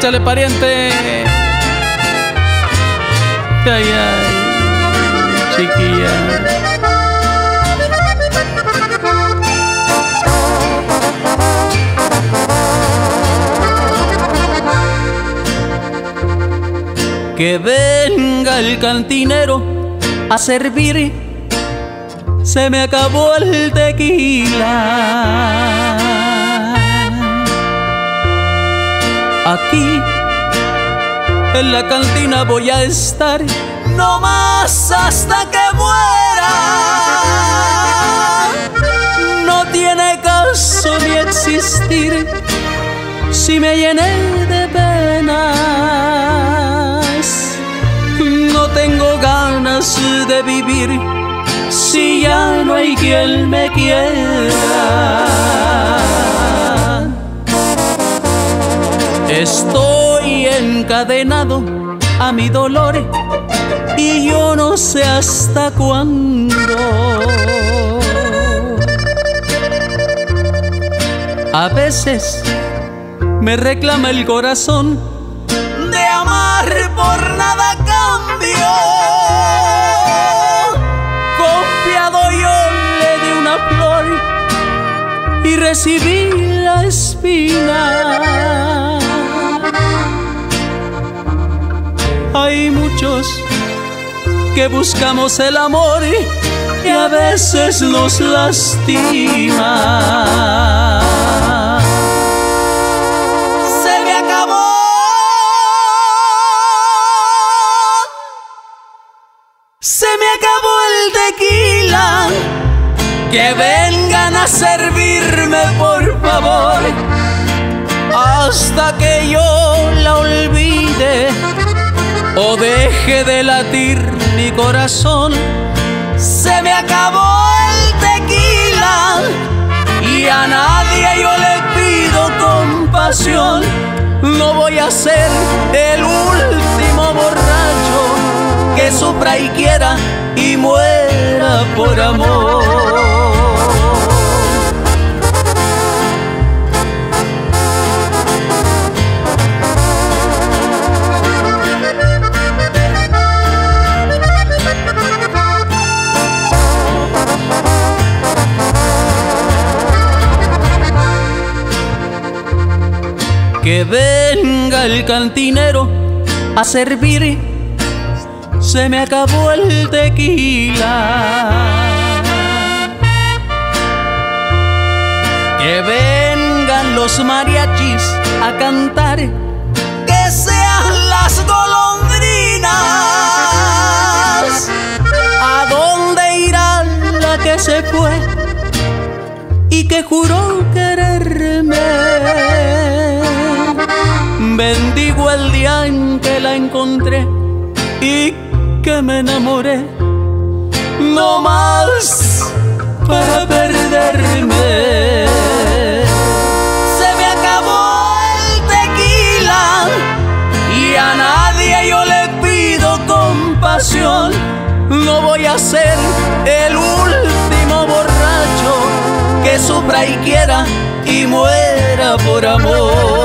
Échale pariente. Ay, ay, chiquilla. Que venga el cantinero a servir. Se me acabó el tequila. Aquí en la cantina voy a estar no más hasta que muera. No tiene caso ni existir si me llené de penas. No tengo ganas de vivir si ya no hay quien me quiera. Estoy encadenado a mi dolor y yo no sé hasta cuándo. A veces me reclama el corazón de amar por nada cambio. Confiado yo le di una flor y recibí la espina. Hay muchos que buscamos el amor y a veces nos lastima. Se me acabó. Se me acabó el tequila. Que vengan a servirme, por favor. Deje de latir mi corazón. Se me acabó el tequila y a nadie yo le pido compasión. No voy a ser el último borracho que sufra y quiera y muera por amor. Que venga el cantinero a servir, se me acabó el tequila. Que vengan los mariachis a cantar, que sean las golondrinas. ¿A dónde irá la que se fue y que juró quererme? Bendigo el día en que la encontré y que me enamoré. No más para perderme. Se me acabó el tequila y a nadie yo le pido compasión. No voy a ser el último borracho que sufra y quiera y muera por amor.